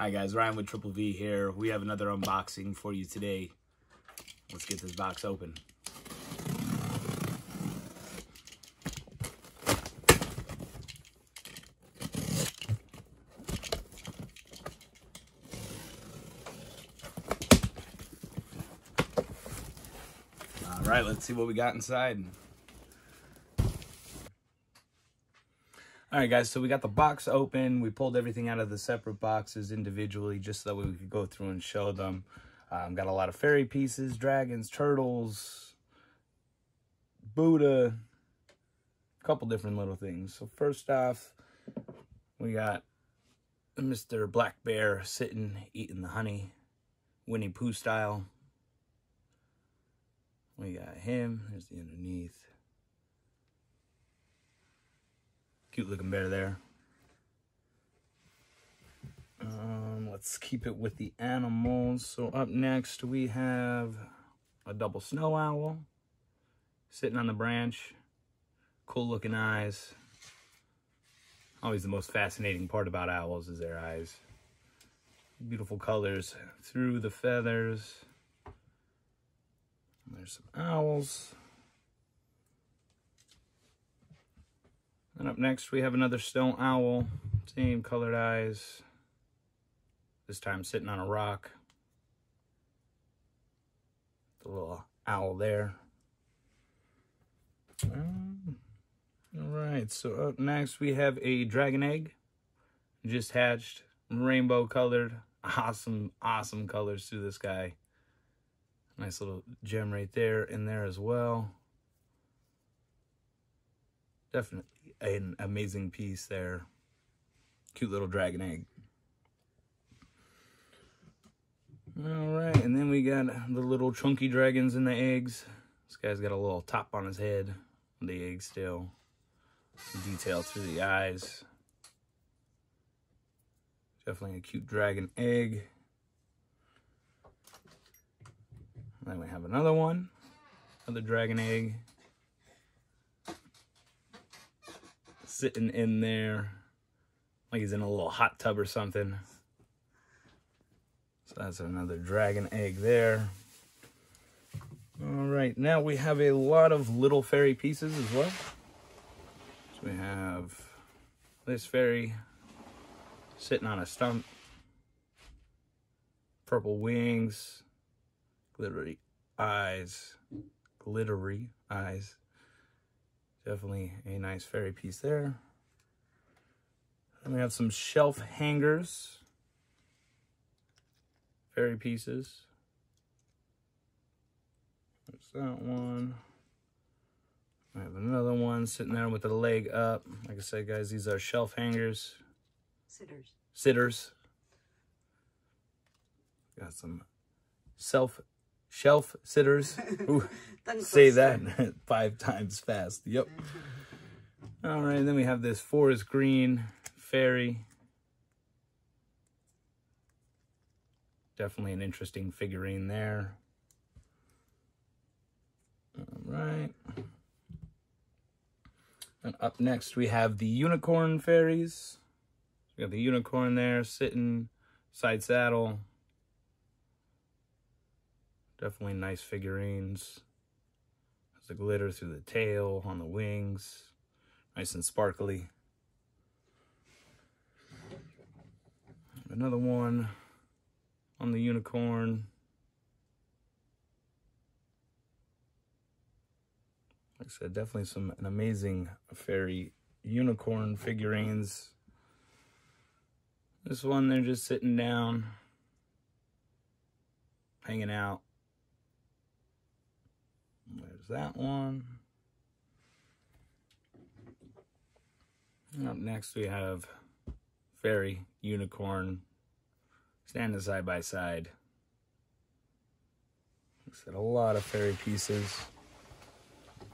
Hi guys, Ryan with Triple V here. We have another unboxing for you today. Let's get this box open. All right, let's see what we got inside. All right, guys, so we got the box open. We pulled everything out of the separate boxes individually just so that we could go through and show them. Um, got a lot of fairy pieces, dragons, turtles, Buddha, a couple different little things. So first off, we got Mr. Black Bear sitting, eating the honey, Winnie Pooh style. We got him, there's the underneath. Cute looking bear there. Um, let's keep it with the animals. So up next we have a double snow owl sitting on the branch. Cool looking eyes. Always the most fascinating part about owls is their eyes. Beautiful colors through the feathers. There's some owls. And up next, we have another stone owl. Same colored eyes. This time sitting on a rock. The little owl there. Um, all right, so up next we have a dragon egg. Just hatched, rainbow colored. Awesome, awesome colors to this guy. Nice little gem right there in there as well. Definitely an amazing piece there. Cute little dragon egg. All right, and then we got the little chunky dragons in the eggs. This guy's got a little top on his head, the egg still. Detail through the eyes. Definitely a cute dragon egg. then we have another one, another dragon egg. Sitting in there like he's in a little hot tub or something. So that's another dragon egg there. All right, now we have a lot of little fairy pieces as well. So we have this fairy sitting on a stump. Purple wings, glittery eyes, glittery eyes. Definitely a nice fairy piece there. And we have some shelf hangers. Fairy pieces. There's that one. I have another one sitting there with the leg up. Like I said, guys, these are shelf hangers. Sitters. Sitters. Got some self shelf sitters. Ooh, say that five times fast. Yep. All right, then we have this forest green fairy. Definitely an interesting figurine there. All right. And up next we have the unicorn fairies. We got the unicorn there sitting side saddle. Definitely nice figurines. Has the glitter through the tail, on the wings. Nice and sparkly. Another one on the unicorn. Like I said, definitely some an amazing fairy unicorn figurines. This one, they're just sitting down, hanging out. There's that one. up next we have fairy unicorn standing side by side. Looks at a lot of fairy pieces.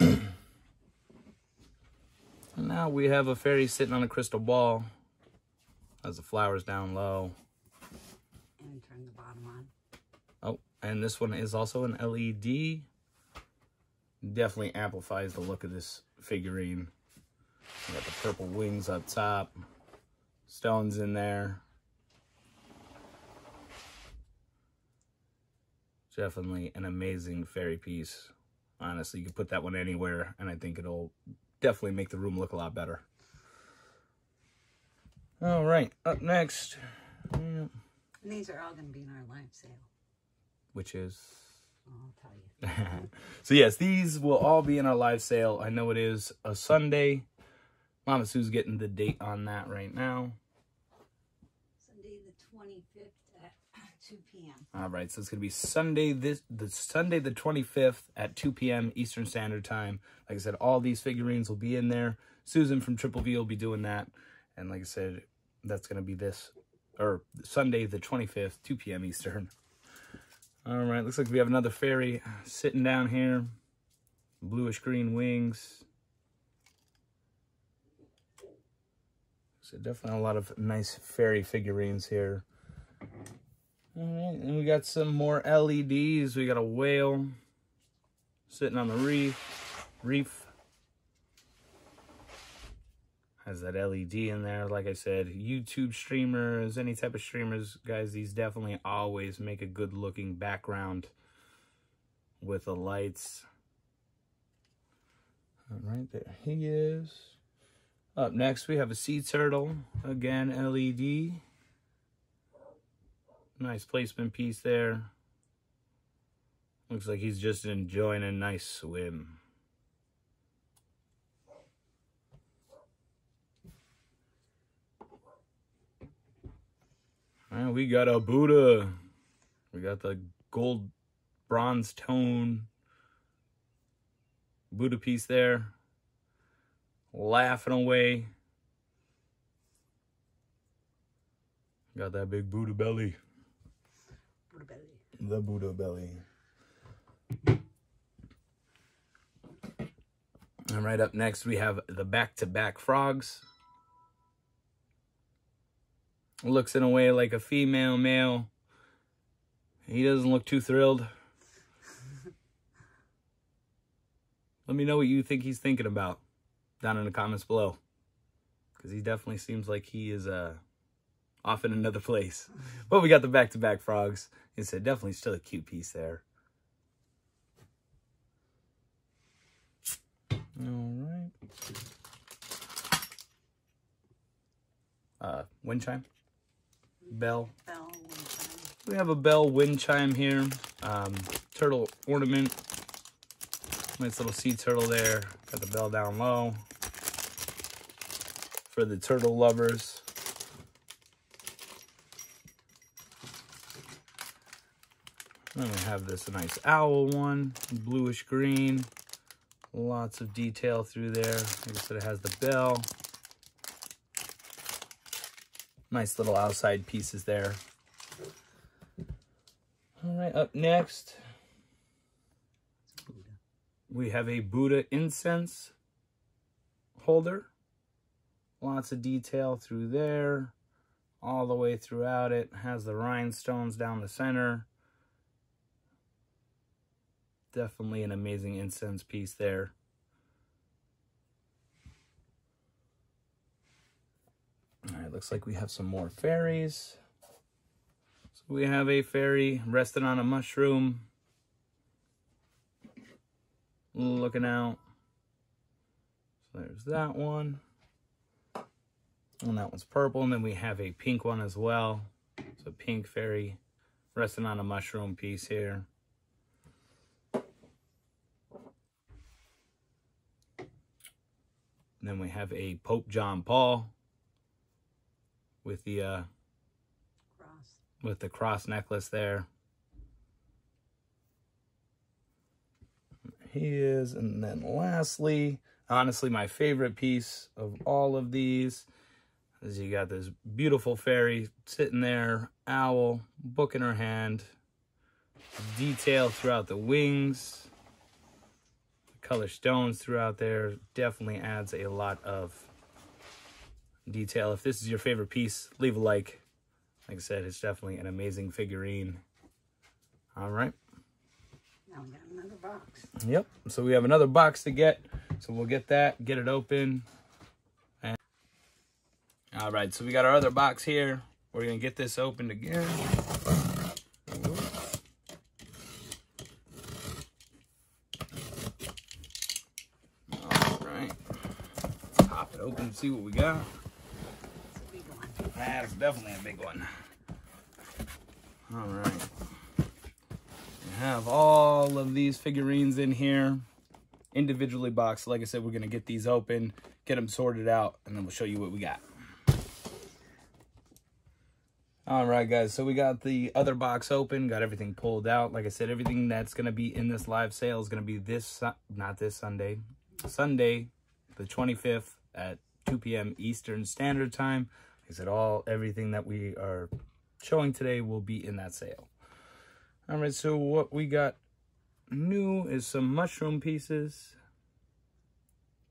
and now we have a fairy sitting on a crystal ball. Has the flowers down low. And turn the bottom on. Oh, and this one is also an LED definitely amplifies the look of this figurine. Got the purple wings up top, stones in there. Definitely an amazing fairy piece. Honestly, you could put that one anywhere, and I think it'll definitely make the room look a lot better. All right, up next. Yeah. these are all going to be in our live sale. Which is? so yes, these will all be in our live sale. I know it is a Sunday. Mama Sue's getting the date on that right now. Sunday the 25th at 2 p.m. All right, so it's gonna be Sunday this the Sunday the 25th at 2 p.m. Eastern Standard Time. Like I said, all these figurines will be in there. Susan from Triple V will be doing that, and like I said, that's gonna be this or Sunday the 25th, 2 p.m. Eastern. All right, looks like we have another fairy sitting down here, bluish green wings. So definitely a lot of nice fairy figurines here. All right, and we got some more LEDs. We got a whale sitting on the reef. Reef has that LED in there. Like I said, YouTube streamers, any type of streamers, guys, these definitely always make a good looking background with the lights. Right there he is. Up next, we have a sea turtle. Again, LED. Nice placement piece there. Looks like he's just enjoying a nice swim. We got a Buddha. We got the gold bronze tone Buddha piece there. Laughing away. Got that big Buddha belly. Buddha belly. The Buddha belly. And right up next, we have the back-to-back frogs. Looks in a way like a female male. He doesn't look too thrilled. Let me know what you think he's thinking about down in the comments below. Because he definitely seems like he is uh, off in another place. But we got the back-to-back frogs. It's a definitely still a cute piece there. All right. Uh, wind chime, bell. Bell. We have a bell wind chime here. Um, turtle ornament. Nice little sea turtle there. Got the bell down low. For the turtle lovers. Then we have this nice owl one, bluish green. Lots of detail through there. Like I said, it has the bell. Nice little outside pieces there. All right, up next, we have a Buddha incense holder. Lots of detail through there, all the way throughout it. Has the rhinestones down the center. Definitely an amazing incense piece there. All right, looks like we have some more fairies. So we have a fairy resting on a mushroom. Looking out. So there's that one. And that one's purple. And then we have a pink one as well. So pink fairy resting on a mushroom piece here. And then we have a Pope John Paul with the uh, Cross. with the cross necklace there. He is, and then lastly, honestly, my favorite piece of all of these is you got this beautiful fairy sitting there, owl, book in her hand, detail throughout the wings, color stones throughout there definitely adds a lot of detail. If this is your favorite piece, leave a like. Like I said, it's definitely an amazing figurine. All right. Now we got another box. Yep. So we have another box to get. So we'll get that, get it open. And... All right. So we got our other box here. We're going to get this opened again. All right. Pop it open and see what we got. That's definitely a big one. All right. We have all of these figurines in here, individually boxed. Like I said, we're going to get these open, get them sorted out, and then we'll show you what we got. All right, guys. So we got the other box open, got everything pulled out. Like I said, everything that's going to be in this live sale is going to be this, not this Sunday, Sunday, the 25th at 2 p.m. Eastern Standard Time. Like I said, all everything that we are showing today will be in that sale. All right, so what we got new is some mushroom pieces.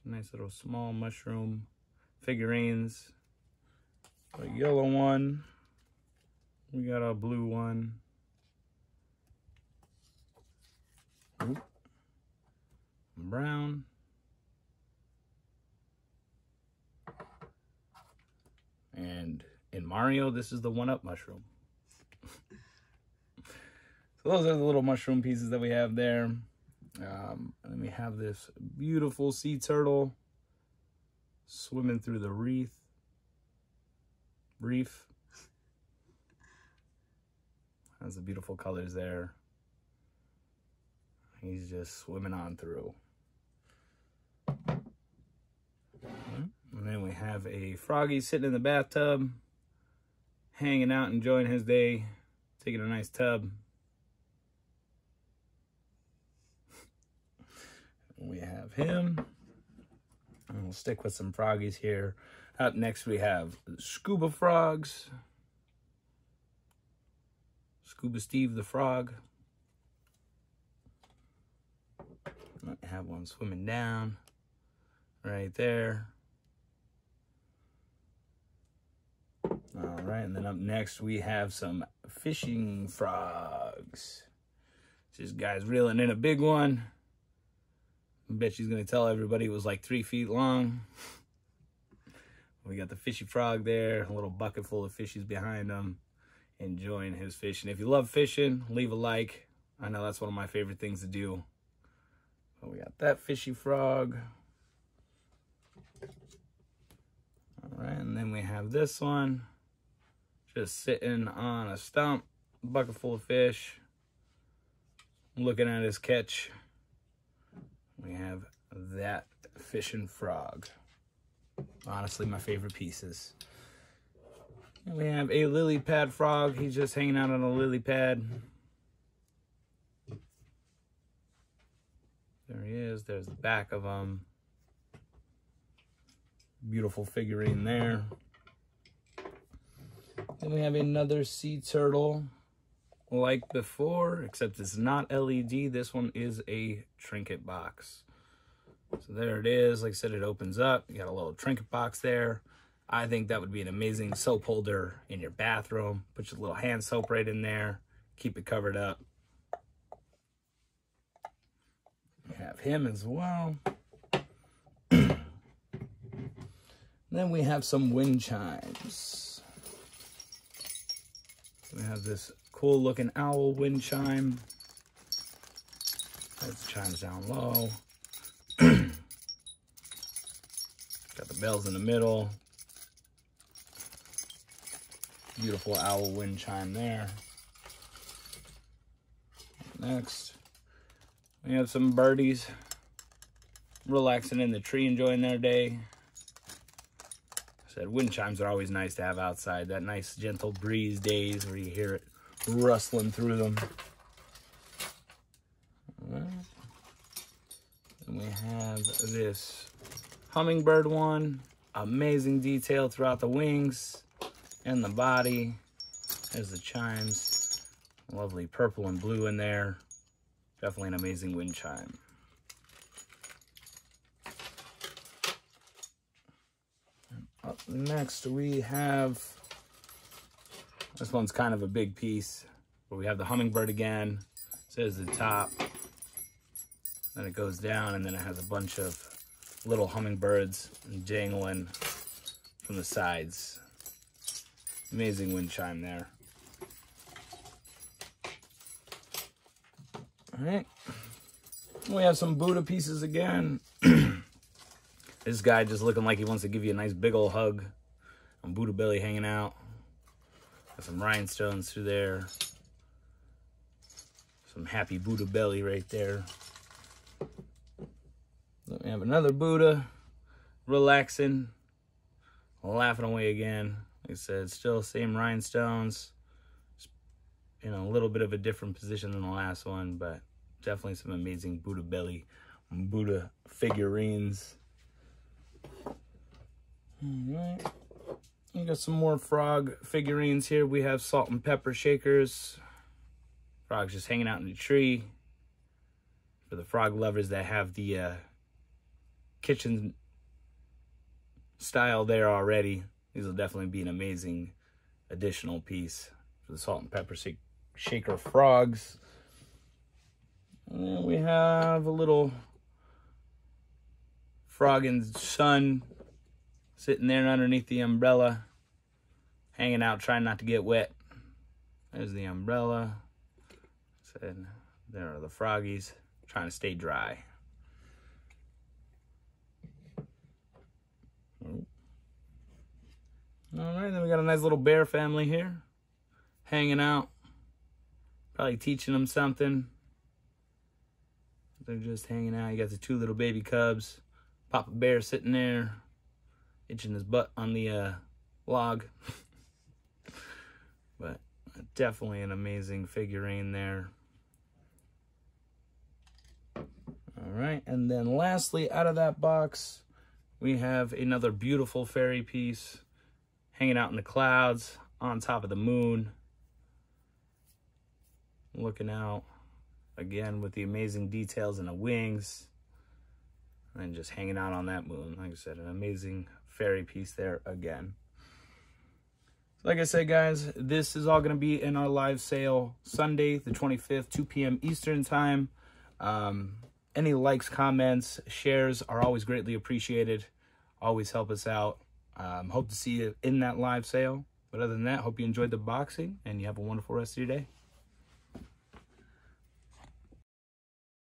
Some nice little small mushroom figurines. A yellow one. We got a blue one. Brown. And in Mario, this is the one-up mushroom. so those are the little mushroom pieces that we have there. Um, and we have this beautiful sea turtle swimming through the reef. Reef. Has the beautiful colors there. He's just swimming on through. Then we have a froggy sitting in the bathtub, hanging out, enjoying his day, taking a nice tub. We have him. And we'll stick with some froggies here. Up next, we have scuba frogs. Scuba Steve the frog. Might have one swimming down right there. All right, and then up next we have some fishing frogs. This guy's reeling in a big one. I bet she's gonna tell everybody it was like three feet long. We got the fishy frog there, a little bucket full of fishies behind him, enjoying his fishing. If you love fishing, leave a like. I know that's one of my favorite things to do. But we got that fishy frog. All right, and then we have this one just sitting on a stump, bucket full of fish, looking at his catch. We have that fishing frog. Honestly, my favorite pieces. And we have a lily pad frog. He's just hanging out on a lily pad. There he is. There's the back of him. Beautiful figurine there. Then we have another sea turtle like before, except it's not LED. This one is a trinket box. So there it is. Like I said, it opens up. You got a little trinket box there. I think that would be an amazing soap holder in your bathroom. Put your little hand soap right in there. Keep it covered up. We have him as well. then we have some wind chimes. Have this cool looking owl wind chime. The chimes down low. Got the bells in the middle. Beautiful owl wind chime there. Next, we have some birdies relaxing in the tree, enjoying their day. Said wind chimes are always nice to have outside. That nice gentle breeze days where you hear it rustling through them. Alright. And we have this hummingbird one. Amazing detail throughout the wings and the body. There's the chimes. Lovely purple and blue in there. Definitely an amazing wind chime. Up next we have, this one's kind of a big piece, but we have the hummingbird again. It says the top, then it goes down and then it has a bunch of little hummingbirds jangling from the sides. Amazing wind chime there. All right. We have some Buddha pieces again. This guy just looking like he wants to give you a nice big old hug. And Buddha belly hanging out. Got some rhinestones through there. Some happy Buddha belly right there. Then we have another Buddha relaxing, laughing away again. Like I said, still same rhinestones. In a little bit of a different position than the last one, but definitely some amazing Buddha belly, Buddha figurines. All right. We got some more frog figurines here. We have salt and pepper shakers. Frog's just hanging out in the tree. For the frog lovers that have the uh, kitchen style there already, these will definitely be an amazing additional piece for the salt and pepper shaker frogs. And then we have a little frog and son sitting there underneath the umbrella, hanging out, trying not to get wet. There's the umbrella. Said there are the froggies trying to stay dry. All right, then we got a nice little bear family here, hanging out, probably teaching them something. They're just hanging out. You got the two little baby cubs, Papa Bear sitting there, itching his butt on the uh, log. but definitely an amazing figurine there. All right, and then lastly, out of that box, we have another beautiful fairy piece hanging out in the clouds on top of the moon. Looking out again with the amazing details in the wings and just hanging out on that moon. Like I said, an amazing fairy piece there again. Like I said, guys, this is all going to be in our live sale Sunday, the 25th, 2 p.m. Eastern Time. Um, any likes, comments, shares are always greatly appreciated. Always help us out. Um, hope to see you in that live sale. But other than that, hope you enjoyed the boxing and you have a wonderful rest of your day.